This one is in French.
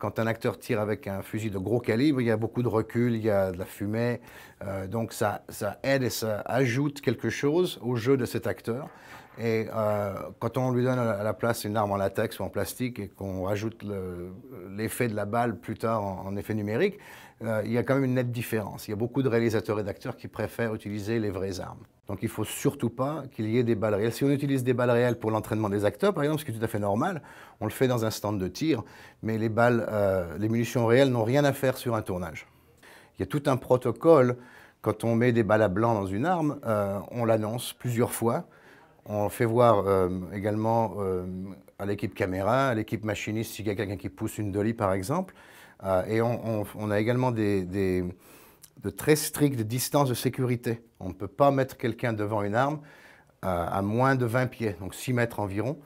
Quand un acteur tire avec un fusil de gros calibre, il y a beaucoup de recul, il y a de la fumée, euh, donc ça, ça, aide et ça ajoute quelque chose au jeu de cet acteur. Et euh, quand on lui donne à la place une arme en latex ou en plastique et qu'on rajoute l'effet de la balle plus tard en, effet numérique, euh, il y a quand même une nette différence. Il y a beaucoup de réalisateurs et d'acteurs qui préfèrent utiliser les vraies armes. Donc il ne faut surtout pas qu'il y ait des balles réelles. Si on utilise des balles réelles pour l'entraînement des acteurs, par exemple, ce qui est tout à fait normal, on le fait dans un stand de tir, mais les balles, euh, les munitions réelles n'ont rien à faire sur un tournage. Il y a tout un protocole. Quand on met des balles à blanc dans une arme, on l'annonce plusieurs fois. On fait voir euh, également euh, à l'équipe caméra, à l'équipe machiniste, s'il y a quelqu'un qui pousse une dolly par exemple. Euh, et on, a également des, de très strictes distances de sécurité. On ne peut pas mettre quelqu'un devant une arme à moins de 20 pieds, donc 6 mètres environ.